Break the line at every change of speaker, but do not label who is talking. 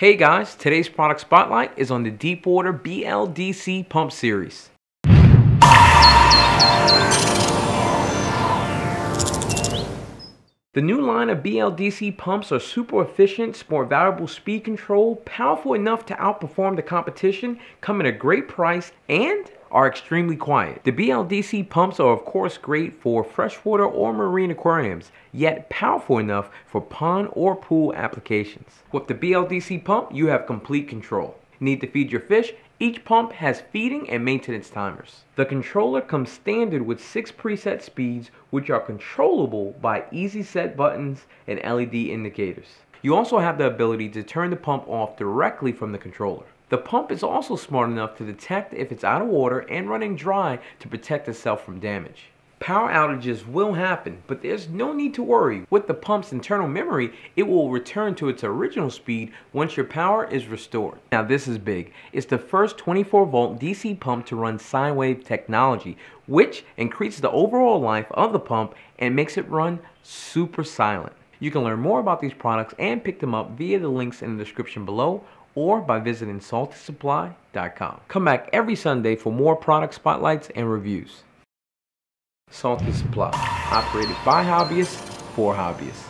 Hey guys, today's product spotlight is on the Deepwater BLDC pump series. The new line of BLDC pumps are super efficient, sport valuable speed control, powerful enough to outperform the competition, come at a great price, and are extremely quiet. The BLDC pumps are of course great for freshwater or marine aquariums, yet powerful enough for pond or pool applications. With the BLDC pump, you have complete control. Need to feed your fish? Each pump has feeding and maintenance timers. The controller comes standard with six preset speeds which are controllable by easy set buttons and LED indicators. You also have the ability to turn the pump off directly from the controller. The pump is also smart enough to detect if it's out of water and running dry to protect itself from damage. Power outages will happen, but there's no need to worry. With the pump's internal memory, it will return to its original speed once your power is restored. Now this is big. It's the first 24 volt DC pump to run sine wave technology, which increases the overall life of the pump and makes it run super silent. You can learn more about these products and pick them up via the links in the description below or by visiting saltysupply.com. Come back every Sunday for more product spotlights and reviews. Salty Supply, operated by hobbyists for hobbyists.